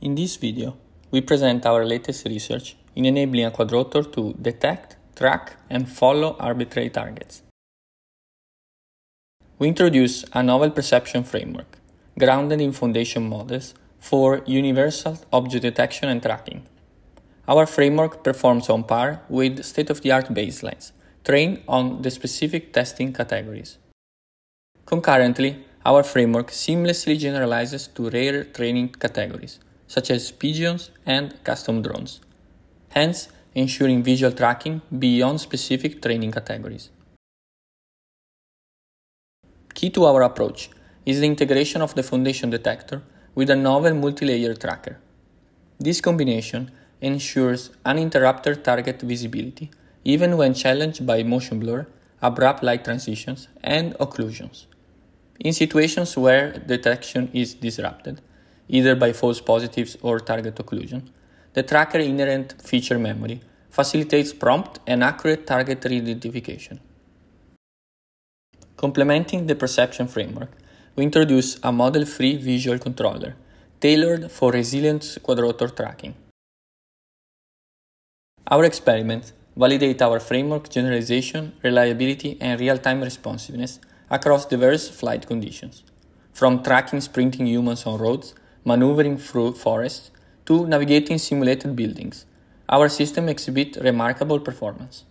In this video, we present our latest research in enabling a quadrotor to detect, track, and follow arbitrary targets. We introduce a novel perception framework, grounded in foundation models for universal object detection and tracking. Our framework performs on par with state-of-the-art baselines, trained on the specific testing categories. Concurrently, our framework seamlessly generalizes to rare training categories, such as pigeons and custom drones, hence ensuring visual tracking beyond specific training categories. Key to our approach is the integration of the foundation detector with a novel multi-layer tracker. This combination ensures uninterrupted target visibility even when challenged by motion blur, abrupt light transitions, and occlusions. In situations where detection is disrupted, either by false positives or target occlusion, the tracker inherent feature memory facilitates prompt and accurate target re-identification. Complementing the perception framework, we introduce a model-free visual controller tailored for resilient quadrotor tracking. Our experiments validate our framework generalization, reliability, and real-time responsiveness across diverse flight conditions, from tracking sprinting humans on roads maneuvering through forests, to navigating simulated buildings. Our system exhibits remarkable performance.